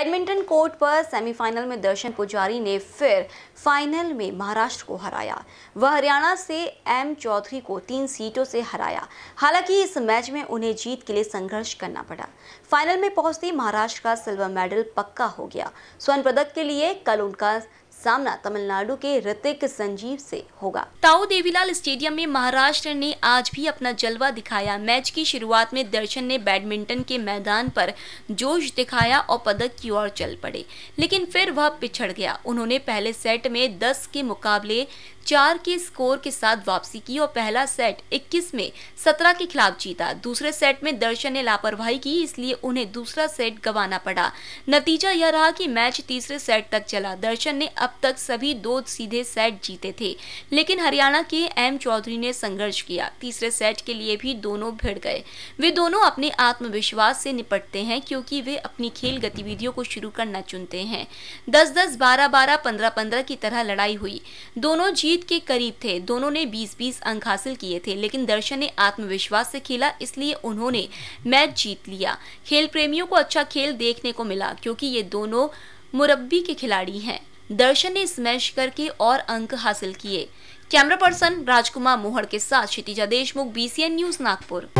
Badminton court पर semifinal में दर्शन पुजारी ने फिर फाइनल में महाराष्ट्र को हराया। वह हरियाणा से एम चौधरी को तीन सीटों से हराया। हालाँकि इस मैच में उन्हें जीत के लिए संघर्ष करना पड़ा। फाइनल में पहुँचते महाराष्ट्र का सिल्वर मेडल पक्का हो गया। स्वर्ण पदक के लिए कल उनका सामना तमिलनाडु के ऋतिक संजीव से होगा। ताऊ देवीलाल स्टेडियम में महाराष्ट्र ने आज भी अपना जलवा दिखाया। मैच की शुरुआत में दर्शन ने बैडमिंटन के मैदान पर जोश दिखाया और पदक की ओर चल पड़े। लेकिन फिर वह पिछड़ गया। उन्होंने पहले सेट में 10 के मुकाबले चार के स्कोर के साथ वापसी की और पहला सेट 21 में 17 के खिलाफ जीता। दूसरे सेट में दर्शन ने लापरवाही की, इसलिए उन्हें दूसरा सेट गंवाना पड़ा। नतीजा यह रहा कि मैच तीसरे सेट तक चला। दर्शन ने अब तक सभी दो सीधे सेट जीते थे, लेकिन हरियाणा के एम चौधरी ने संघर्ष किया। तीसरे सेट के लिए भी दोनों भिड़ गए। वे दोनों अपने आत्मविश्वास से निपटते हैं, क्योंकि वे अपनी खेल गतिविधियों को शुरू करना चुनते हैं। दस दस, बारह बारह, पंद्रह पंद्रह की तरह लड़ाई हुई। दोनों जीत जीत के करीब थे। दोनों ने 20-20 अंक हासिल किए थे, लेकिन दर्शन ने आत्मविश्वास से खेला, इसलिए उन्होंने मैच जीत लिया। खेल प्रेमियों को अच्छा खेल देखने को मिला, क्योंकि ये दोनों मुरब्बी के खिलाड़ी हैं। दर्शन ने स्मैश करके और अंक हासिल किए। कैमरा पर्सन राजकुमार मोहर के साथ क्षितिजा देशमुख बीसीएन न्यूज़ नागपुर।